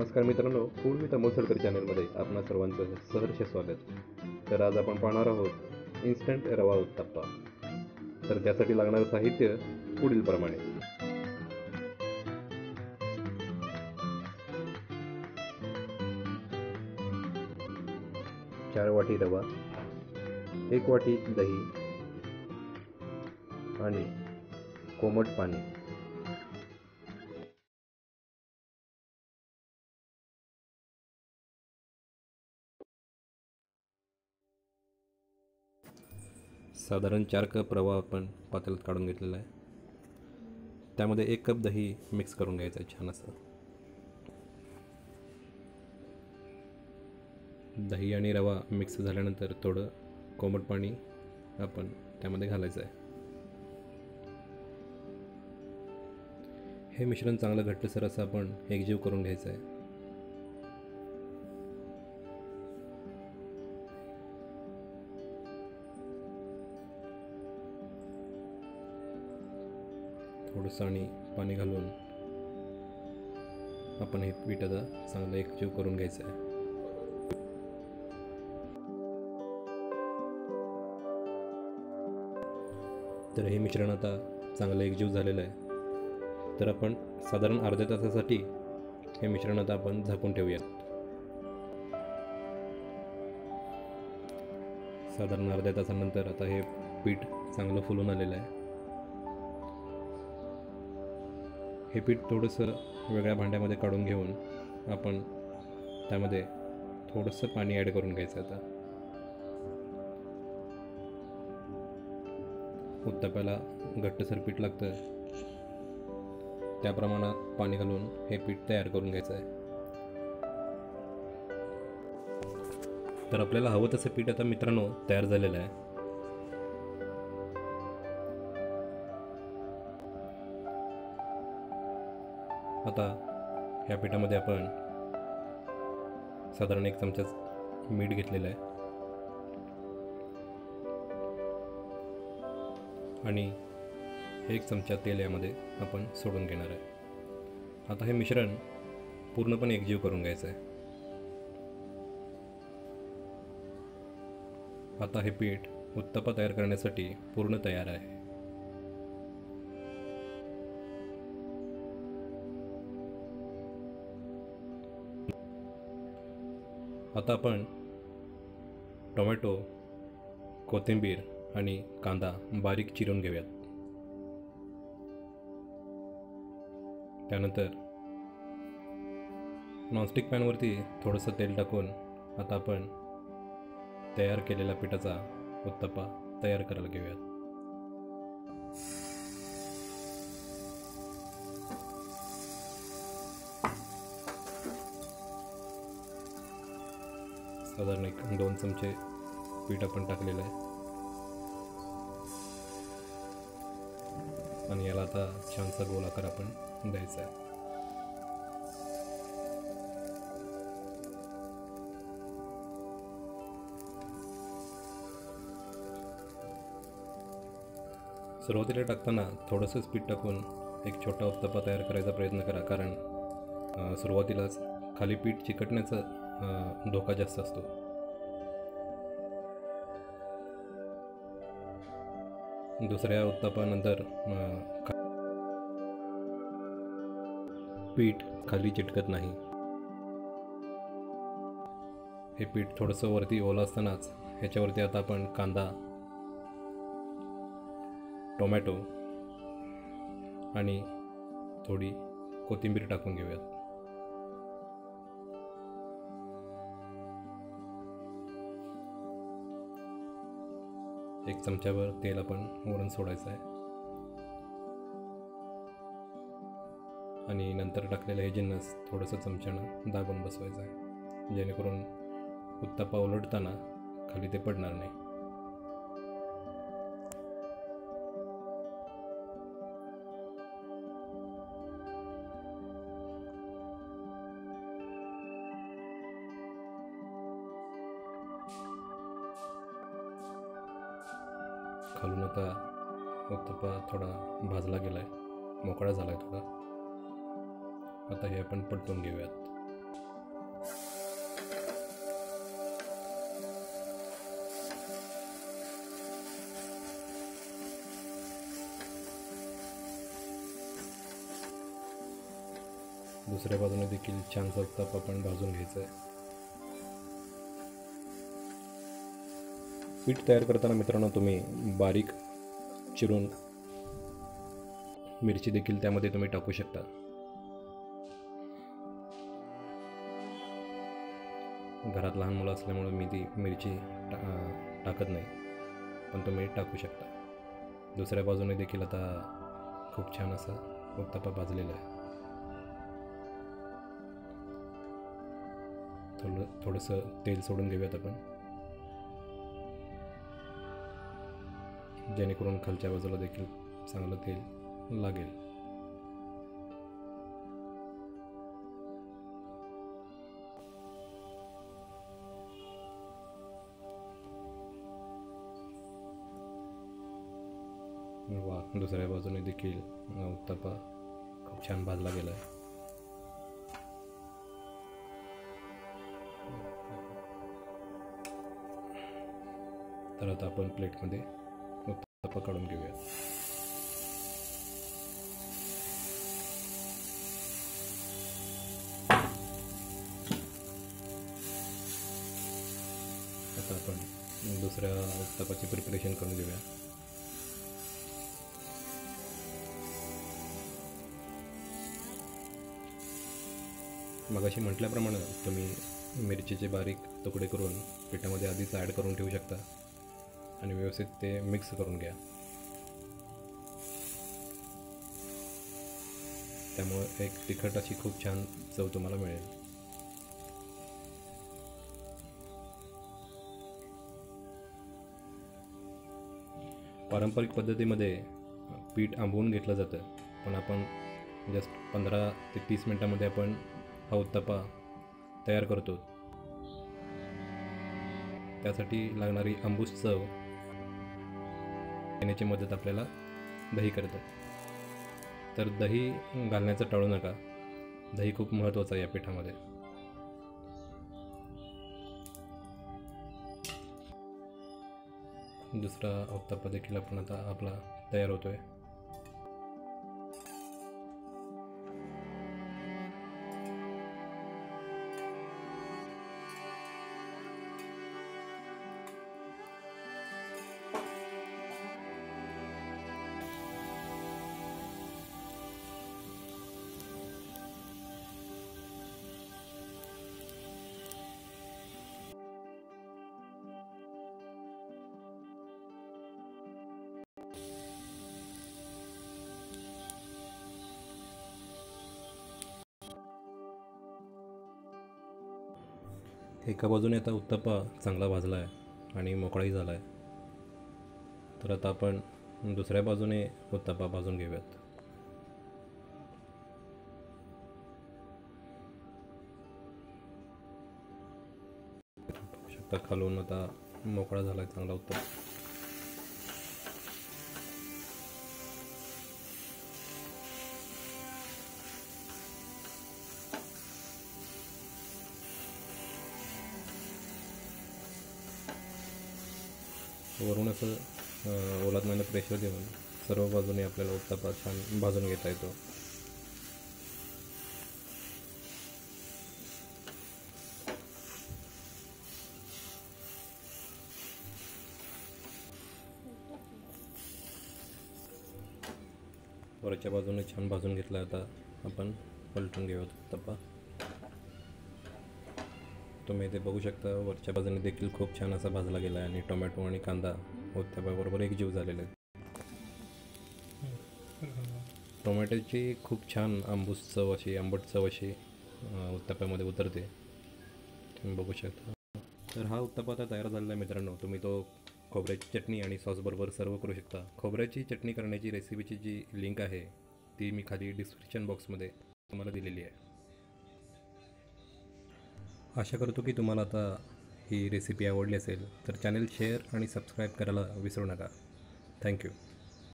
नमस्कार मित्रांनो food with अमोसडकर चॅनलमध्ये आपणा सर्वांचं सहर्ष स्वागत. तर आज आपण पाहणार आहोत इन्स्टंट रवा उत्तप्पा. तर त्यासाठी लागणारं साहित्य पुढील प्रमाणे. चार वाटी रवा एक वाटी दही आणि कोमट पाणी. साधारण चार कप रवा आपण पातेल्यात काढून घेतलेला आहे. त्यामध्ये एक कप दही मिक्स करून घ्यायचं आहे छान असं. दही आणि रवा मिक्स झाल्यानंतर थोडं कोमट पाणी आपण त्यामध्ये घालायचं आहे. हे मिश्रण चांगलं घट्टसर असं आपण एकजीव करून घ्यायचं आहे. थोडंसं आणि पाणी घालून आपण हे पीठ आता चांगलं एकजीव करून घ्यायचं आहे. तर हे मिश्रण आता चांगलं एकजीव झालेलं आहे. तर आपण साधारण अर्ध्या तासासाठी हे मिश्रण आता आपण झाकून ठेवूयात. साधारण अर्ध्या तासानंतर आता हे पीठ चांगलं फुलून आलेलं आहे. हे पीठ थोडंसं वेगळ्या भांड्यामध्ये काढून घेऊन आपण त्यामध्ये थोडंसं पाणी ॲड करून घ्यायचं आता. उत्तप्याला घट्टसर पीठ लागतं त्या प्रमाणात पाणी घालून हे पीठ तयार करून घ्यायचं आहे. तर आपल्याला हवं तसं पीठ आता मित्रांनो तयार झालेलं आहे. आता ह्या पिठामध्ये आपण साधारण एक चमचा मीठ घेतलेलं आहे. आणि एक चमचा तेल यामध्ये आपण सोडून घेणार आहे. आता हे मिश्रण पूर्णपणे एकजीव करून घ्यायचं आहे. आता हे पीठ उत्तप्पा तयार करण्यासाठी पूर्ण तयार आहे. आता आपण टोमॅटो कोथिंबीर आणि कांदा बारीक चिरून घेऊयात. त्यानंतर नॉनस्टिक पॅनवरती थोडंसं तेल टाकून आता आपण तयार केलेल्या पिठाचा उत्तप्पा तयार करायला घेऊयात. साधारण एक दोन चमचे पीठ आपण टाकलेलं आहे. आणि याला आता छानसा गोलाकार आपण द्यायचा आहे. सुरुवातीला टाकताना थोडंसंच पीठ टाकून एक छोटा उत्तप्पा तयार करायचा प्रयत्न करा कारण सुरुवातीलाच खाली पीठ चिकटण्याचं धोका जास्त असतो. दुसऱ्या उत्तापानंतर पीठ खाली चिटकत नाही. हे पीठ थोडंसं वरती ओलं असतानाच ह्याच्यावरती आता आपण कांदा टोमॅटो आणि थोडी कोथिंबीर टाकून घेऊयात. एक चमच्याभर तेल आपण वरून सोडायचं आहे. आणि नंतर टाकलेलं हे जिन्नस थोडंसं चमच्यानं दाबून बसवायचं आहे. जेणेकरून उत्तप्पा उलटताना खाली ते पडणार नाही. खालून आता वक्तपा थोडा भाजला गेला आहे मोकळा झाला आहे थोडा. आता हे आपण पटवून घेऊयात. दुसऱ्या बाजूने देखील छानसा ताप आपण भाजून घ्यायचा आहे पीठ तयार करताना मित्रांनो तुम्ही बारीक चिरून मिरची देखील त्यामध्ये तुम्ही टाकू शकता. घरात लहान मुलं असल्यामुळं मी ती मिरची टा टाकत नाही पण तुम्ही टाकू शकता. दुसऱ्या बाजूने देखील आता खूप छान असा उत्तप्पा भाजलेला आहे. थोडं थोडंसं तेल सोडून घेऊयात आपण. जेणेकरून खालच्या बाजूला देखील चांगलं तेल लागेल. वा दुसऱ्या बाजूने देखील उत्तपा उत्तप्पा खूप छान भाजला गेला आहे तर आता आपण प्लेटमध्ये उत्तप्पा काढून घेऊया. आता आपण दुसऱ्या उत्तप्पाची प्रिपरेशन करून घेऊया. मगाशी म्हटल्याप्रमाणे तुम्ही मिरचीचे बारीक तुकडे करून पिठामध्ये आधीच ॲड करून ठेवू शकता. आणि व्यवस्थित ते मिक्स करून घ्या. त्यामुळे एक तिखट अशी खूप छान चव तुम्हाला मिळेल. पारंपरिक पद्धतीमध्ये पीठ आंबवून घेतलं जातं. पण आपण जस्ट पंधरा ते तीस मिनटामध्ये आपण हा उत्तप्पा तयार करतो. त्यासाठी लागणारी आंबूस चव येण्याची मदत आपल्याला दही करतं तर दही घालण्याचं टाळू नका. दही खूप महत्त्वाचं आहे या पिठामध्ये. दुसरा उत्तप्पा देखील आपण आता आपला तयार होतो आहे एका बाजूने आता उत्तप्पा चांगला भाजला आहे आणि मोकळाही झाला आहे तर आता आपण दुसऱ्या बाजूने उत्तप्पा भाजून घेऊयात. शकता खालून आता मोकळा झाला आहे चांगला उत्तप्पा. वरून असं अं, प्रेशर देऊन सर्व बाजूने आपल्याला उत्तापा छान भाजून घेता येतो. वरच्या बाजूने छान भाजून घेतला आता आपण पलटून घेऊयात उत्तापा. तुम्ही इथे बघू शकता. वरच्या बाजूने देखील खूप छान असा भाजला गेला आहे आणि टोमॅटो आणि कांदा हो, उत्तप्याबरोबर एक जीव झालेला आहे. टोमॅटोची खूप छान आंबूस चव अशी आंबट चव अशी अं, उत्तप्यामध्ये उतरते. तुम्ही बघू शकता. तर हा उत्तप्पा आता तयार झालेला आहे मित्रांनो. तुम्ही तो खोबऱ्याची चटणी आणि सॉसबरोबर सर्व करू शकता. खोबऱ्याची चटणी करण्याची रेसिपीची जी लिंक आहे ती मी खाली डिस्क्रिप्शन बॉक्समध्ये तुम्हाला दिलेली आहे. आशा करतो की तुम्हाला आता ही रेसिपी आवडली असेल तर चॅनल शेअर आणि सबस्क्राईब करायला विसरू नका. थँक्यू